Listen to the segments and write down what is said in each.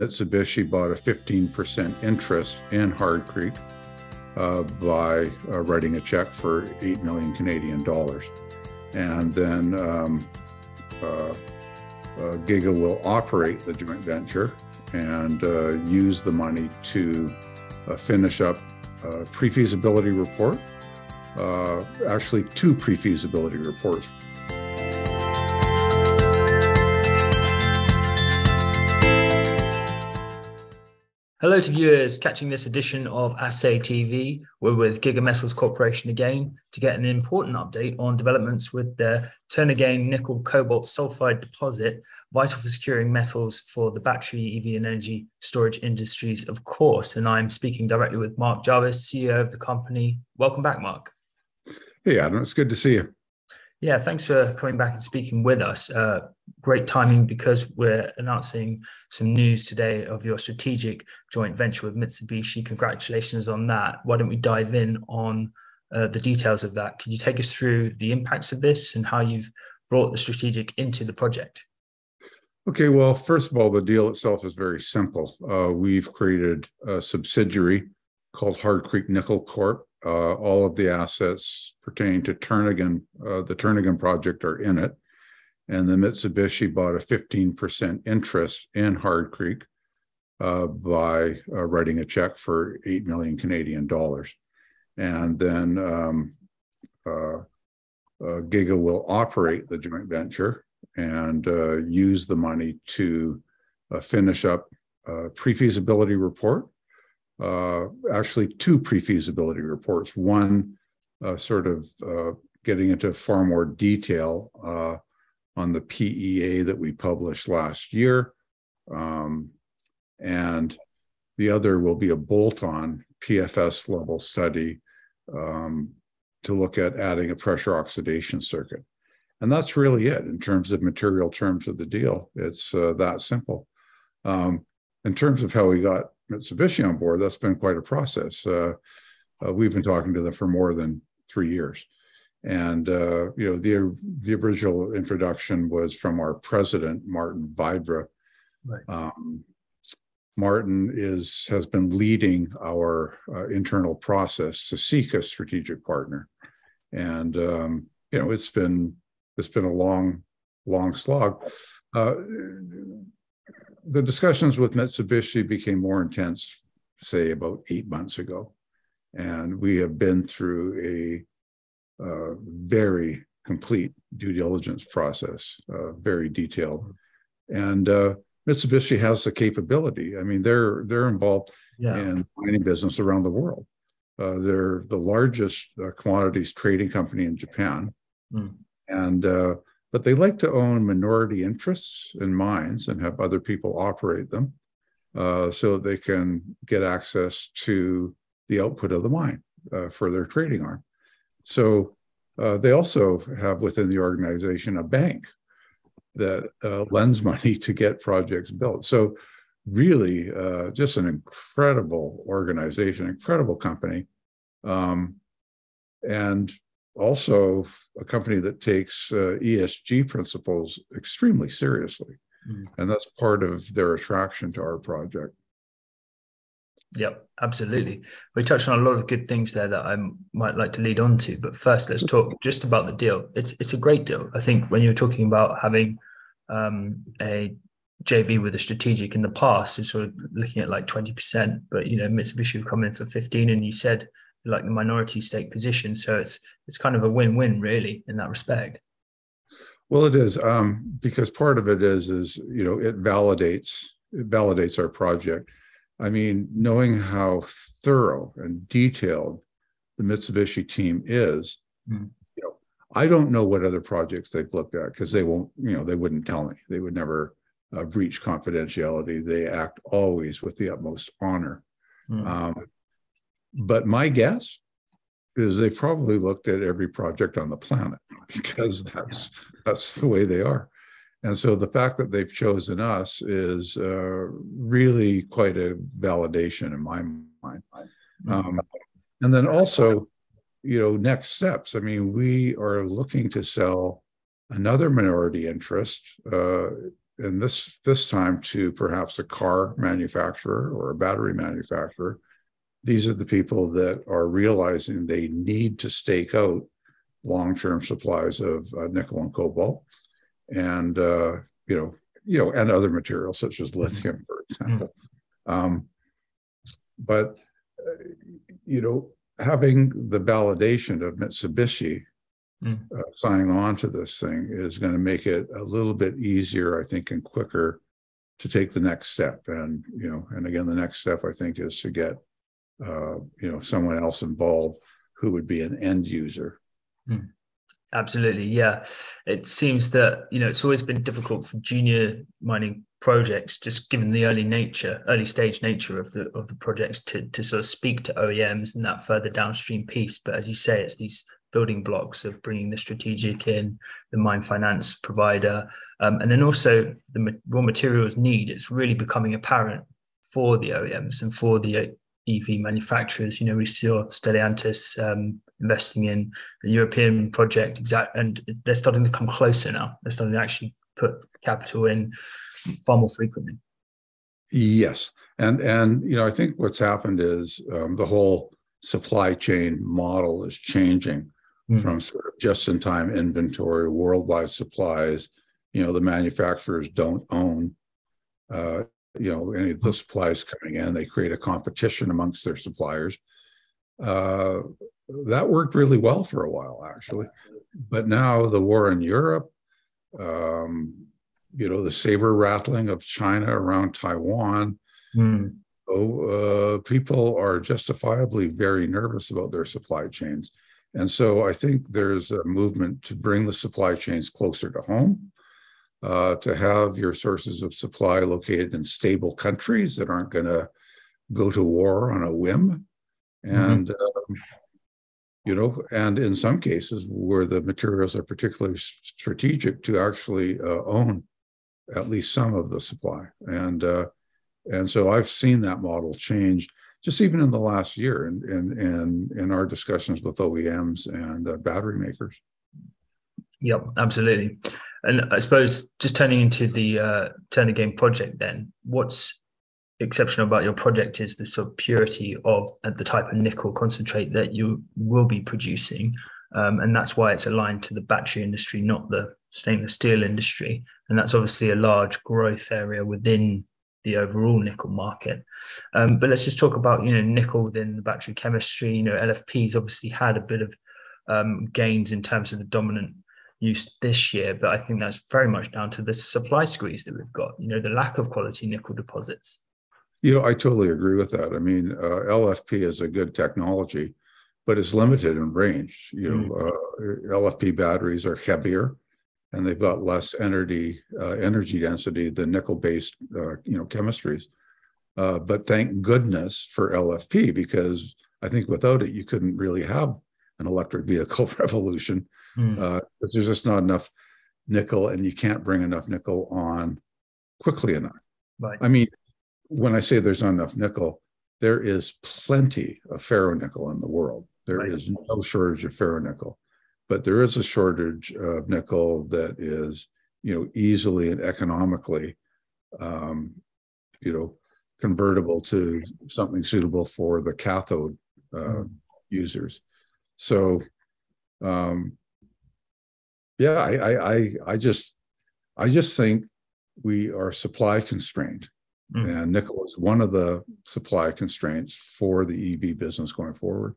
Mitsubishi bought a 15% interest in Hard Creek uh, by uh, writing a check for 8 million Canadian dollars. And then um, uh, uh, Giga will operate the joint venture and uh, use the money to uh, finish up a pre feasibility report. actually, two pre feasibility reports Hello to viewers catching this edition of Assay TV. We're with Giga Metals Corporation again to get an important update on developments with the Turnagain nickel cobalt sulfide deposit, vital for securing metals for the battery, EV, and energy storage industries, of course. And I'm speaking directly with Mark Jarvis, CEO of the company. Welcome back, Mark. Hey, Adam. It's good to see you. Yeah, thanks for coming back and speaking with us. Uh, great timing because we're announcing some news today of your strategic joint venture with Mitsubishi. Congratulations on that. Why don't we dive in on uh, the details of that? Can you take us through the impacts of this and how you've brought the strategic into the project? Okay, well, first of all, the deal itself is very simple. Uh, we've created a subsidiary called Hard Creek Nickel Corp uh, all of the assets pertaining to Turnagain, uh, the Turnagain project are in it. And the Mitsubishi bought a 15% interest in Hard Creek uh, by uh, writing a check for 8 million Canadian dollars. And then um, uh, uh, Giga will operate the joint venture and use the money to finish up a pre feasibility report uh, actually two pre-feasibility reports. One uh, sort of uh, getting into far more detail uh, on the PEA that we published last year. Um, and the other will be a bolt-on PFS level study um, to look at adding a pressure oxidation circuit. And that's really it in terms of material terms of the deal. It's uh, that simple. Um, in terms of how we got Mitsubishi on board, that's been quite a process. Uh, uh, we've been talking to them for more than three years. And uh, you know, the the original introduction was from our president, Martin Vydra. Right. Um, Martin is has been leading our uh, internal process to seek a strategic partner, and um, you know, it's been it's been a long, long slog. Uh, the discussions with Mitsubishi became more intense, say, about eight months ago. And we have been through a uh, very complete due diligence process, uh, very detailed. And uh, Mitsubishi has the capability. I mean, they're they're involved yeah. in mining business around the world. Uh, they're the largest uh, commodities trading company in Japan, mm. and uh, but they like to own minority interests in mines and have other people operate them uh, so they can get access to the output of the mine uh, for their trading arm. So uh, they also have within the organization a bank that uh, lends money to get projects built. So really uh, just an incredible organization, incredible company. Um, and also a company that takes uh, ESG principles extremely seriously. Mm. And that's part of their attraction to our project. Yep, absolutely. We touched on a lot of good things there that I might like to lead on to. But first, let's talk just about the deal. It's it's a great deal. I think when you were talking about having um, a JV with a strategic in the past, you're sort of looking at like 20%, but you know, Mitsubishi have come in for 15 and you said like the minority stake position. So it's it's kind of a win-win really in that respect. Well, it is um, because part of it is is you know it validates it validates our project. I mean, knowing how thorough and detailed the Mitsubishi team is, mm. you know, I don't know what other projects they've looked at because they won't, you know, they wouldn't tell me. They would never uh, breach confidentiality. They act always with the utmost honor. Mm. Um, but my guess is they probably looked at every project on the planet because that's that's the way they are. And so the fact that they've chosen us is uh, really quite a validation in my mind. Mm-hmm. Um, and then also, you know, next steps. I mean, we are looking to sell another minority interest uh, and this this time to perhaps a car manufacturer or a battery manufacturer. These are the people that are realizing they need to stake out long-term supplies of uh, nickel and cobalt, and uh, you know, you know, and other materials such as lithium, for example. Mm-hmm. Um, but uh, you know, having the validation of Mitsubishi mm. uh, signing on to this thing is going to make it a little bit easier, I think, and quicker to take the next step. And you know, and again, the next step I think is to get uh, you know someone else involved who would be an end user. Mm. Absolutely, yeah. It seems that you know it's always been difficult for junior mining projects, just given the early nature, early stage nature of the of the projects, to to sort of speak to OEMs and that further downstream piece. But as you say, it's these building blocks of bringing the strategic in, the mine finance provider, um, and then also the raw materials need. It's really becoming apparent for the OEMs and for the EV manufacturers. You know, we saw Stellantis um, investing in a European project, exact, and they're starting to come closer now. They're starting to actually put capital in far more frequently. Yes, and and you know, I think what's happened is um, the whole supply chain model is changing mm. from sort of just-in-time inventory, worldwide supplies. You know, the manufacturers don't own. Uh, you know, any of the supplies coming in, they create a competition amongst their suppliers. Uh, that worked really well for a while, actually. But now the war in Europe, um, you know, the saber rattling of China around Taiwan. Mm. Oh, uh, people are justifiably very nervous about their supply chains. And so I think there's a movement to bring the supply chains closer to home, uh, to have your sources of supply located in stable countries that aren't going to go to war on a whim. Mm-hmm. And mm-hmm. um, you know, and in some cases where the materials are particularly strategic to actually uh, own at least some of the supply. And uh, and so I've seen that model change just even in the last year in in in, in our discussions with OEMs and uh, battery makers. Yep, absolutely. And I suppose just turning into the uh, Turnagain project, then what's exceptional about your project is the sort of purity of the type of nickel concentrate that you will be producing. Um, and that's why it's aligned to the battery industry, not the stainless steel industry. And that's obviously a large growth area within the overall nickel market. Um, but let's just talk about you know nickel within the battery chemistry. You know LFP's obviously had a bit of um, gains in terms of the dominant use this year, but I think that's very much down to the supply squeeze that we've got. You know the lack of quality nickel deposits. You know, I totally agree with that. I mean, uh, LFP is a good technology, but it's limited in range. You know, mm. uh, LFP batteries are heavier, and they've got less energy uh, energy density than nickel-based, uh, you know, chemistries. Uh, but thank goodness for LFP because I think without it, you couldn't really have an electric vehicle revolution. Mm. there's just not enough nickel, and you can't bring enough nickel on quickly enough. Right. I mean, when I say there's not enough nickel, there is plenty of ferronickel in the world. There right. is no shortage of ferronickel, but there is a shortage of nickel that is, you know, easily and economically, um, you know, convertible to something suitable for the cathode uh, mm. users. So, um, yeah, I, I, I, I just, I just think we are supply constrained Mm. And nickel is one of the supply constraints for the EV business going forward.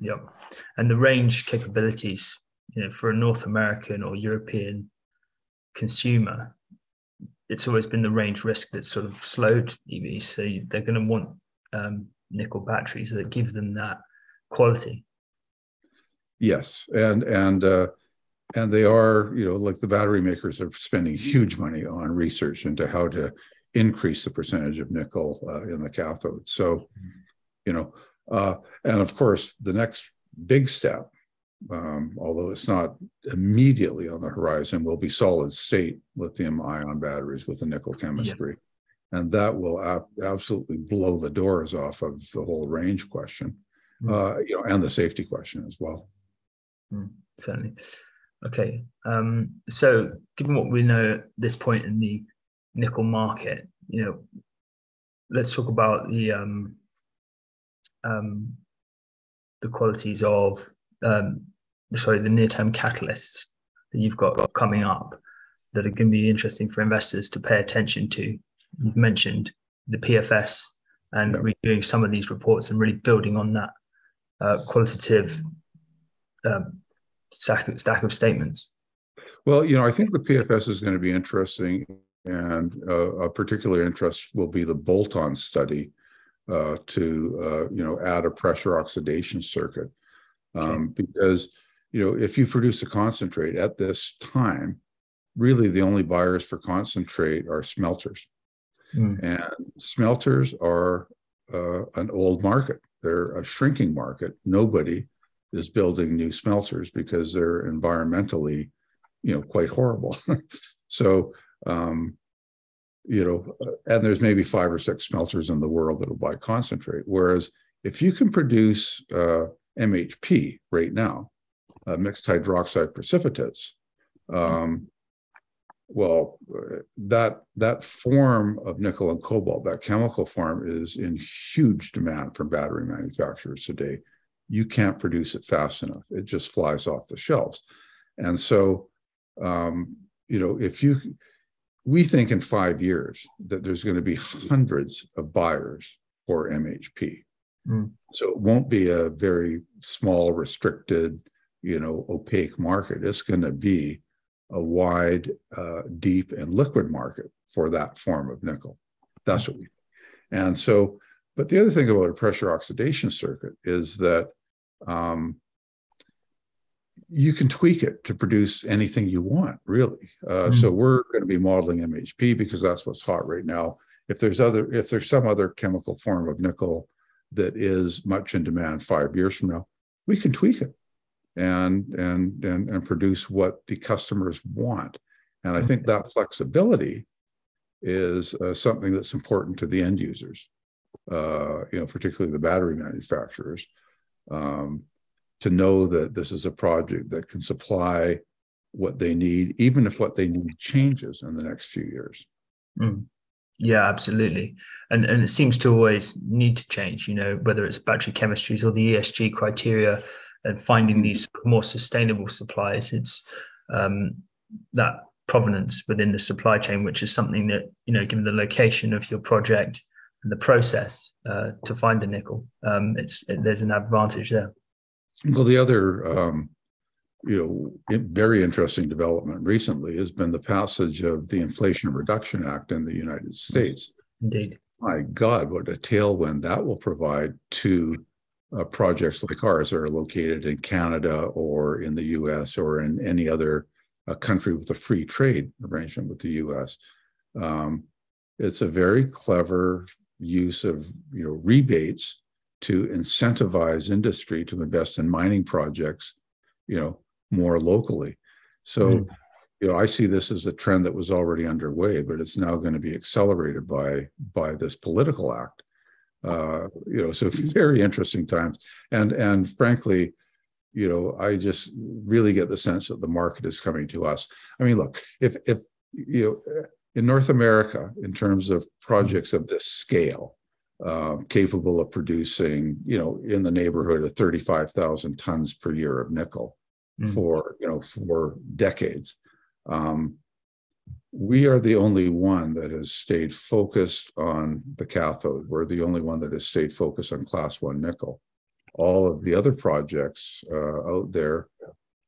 Yep. And the range capabilities, you know, for a North American or European consumer, it's always been the range risk that sort of slowed EVs. So they're going to want um, nickel batteries that give them that quality. Yes, and and uh, and they are, you know, like the battery makers are spending huge money on research into how to increase the percentage of nickel uh, in the cathode. So, you know, uh, and of course, the next big step, um, although it's not immediately on the horizon, will be solid state lithium ion batteries with the nickel chemistry. Yeah. And that will ab- absolutely blow the doors off of the whole range question, mm. uh, you know, and the safety question as well. Mm, certainly. Okay. Um, so, given what we know at this point in the nickel market, you know, let's talk about the um, um, the qualities of um, sorry the near term catalysts that you've got coming up that are going to be interesting for investors to pay attention to. You've mentioned the PFS and redoing some of these reports and really building on that uh, qualitative um, stack, stack of statements. Well, you know, I think the PFS is going to be interesting, and uh, a particular interest will be the bolt-on study uh, to, uh, you know, add a pressure oxidation circuit, um, okay. because you know, if you produce a concentrate at this time, really the only buyers for concentrate are smelters. Mm. And smelters are uh, an old market. They're a shrinking market. Nobody is building new smelters because they're environmentally, you know, quite horrible. so, um, you know, uh, and there's maybe five or six smelters in the world that'll buy concentrate. Whereas if you can produce uh, MHP right now, uh, mixed hydroxide precipitates, um, well, that that form of nickel and cobalt, that chemical form, is in huge demand from battery manufacturers today. You can't produce it fast enough; it just flies off the shelves. And so, um, you know, if you, we think in five years that there's going to be hundreds of buyers for MHP. Mm. So it won't be a very small, restricted, you know, opaque market. It's going to be a wide, uh, deep, and liquid market for that form of nickel. That's what we. And so, but the other thing about a pressure oxidation circuit is that um, you can tweak it to produce anything you want, really. Uh, mm. So we're going to be modeling MHP because that's what's hot right now. If there's other, if there's some other chemical form of nickel that is much in demand five years from now, we can tweak it and and and, and produce what the customers want. And I think that flexibility is uh, something that's important to the end users, uh, you know, particularly the battery manufacturers, um, to know that this is a project that can supply what they need, even if what they need changes in the next few years. Mm. Yeah, absolutely. And and it seems to always need to change, you know, whether it's battery chemistries or the ESG criteria and finding these more sustainable supplies. It's um, that provenance within the supply chain, which is something that you know, given the location of your project the process uh, to find the nickel, um, it's it, there's an advantage there. Well, the other um, you know very interesting development recently has been the passage of the Inflation Reduction Act in the United States. Indeed. My God, what a tailwind that will provide to uh, projects like ours that are located in Canada or in the US or in any other uh, country with a free trade arrangement with the US. Um, it's a very clever use of you know rebates to incentivize industry to invest in mining projects you know more locally so mm. you know i see this as a trend that was already underway but it's now going to be accelerated by by this political act uh, you know, so very interesting times. And and frankly, you know, I just really get the sense that the market is coming to us. I mean, look, if if you know, in North America, in terms of projects of this scale, uh, capable of producing, you know, in the neighborhood of 35,000 tons per year of nickel mm. for, you know, for decades. Um, we are the only one that has stayed focused on the cathode. We're the only one that has stayed focused on class one nickel. All of the other projects uh, out there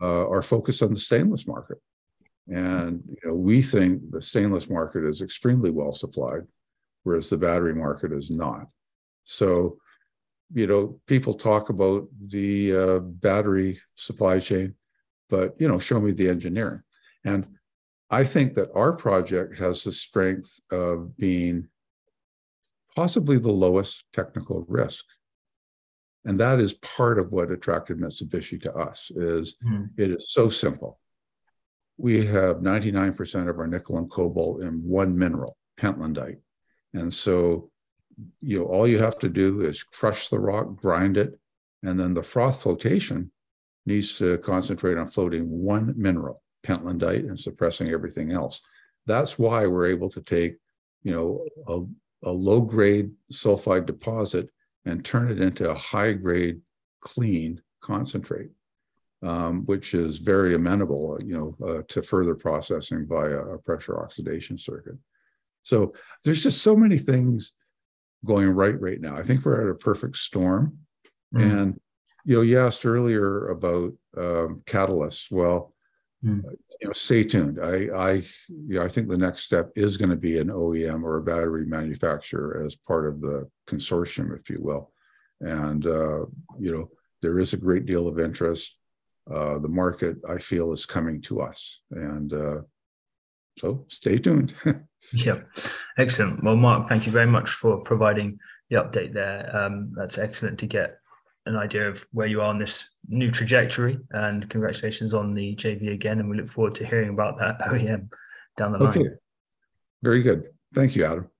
uh, are focused on the stainless market. And you know, we think the stainless market is extremely well supplied, whereas the battery market is not. So, you know, people talk about the uh, battery supply chain, but you know, show me the engineering. And I think that our project has the strength of being possibly the lowest technical risk. And that is part of what attracted Mitsubishi to us is mm. it is so simple. We have 99% of our nickel and cobalt in one mineral, pentlandite. And so, you know, all you have to do is crush the rock, grind it, and then the froth flotation needs to concentrate on floating one mineral pentlandite and suppressing everything else. that's why we're able to take, you know, a, a low grade sulfide deposit and turn it into a high grade clean concentrate, um, which is very amenable, you know, uh, to further processing via a pressure oxidation circuit. So there's just so many things going right right now. I think we're at a perfect storm. Mm. And you know, you asked earlier about um, catalysts. Well, mm. you know, stay tuned. I, I, you know, I think the next step is going to be an OEM or a battery manufacturer as part of the consortium, if you will. And uh, you know, there is a great deal of interest. Uh, the market, I feel, is coming to us, and uh, so stay tuned. yeah, excellent. Well, Mark, thank you very much for providing the update there. Um, that's excellent to get an idea of where you are on this new trajectory. And congratulations on the JV again. And we look forward to hearing about that OEM down the line. Okay. Very good. Thank you, Adam.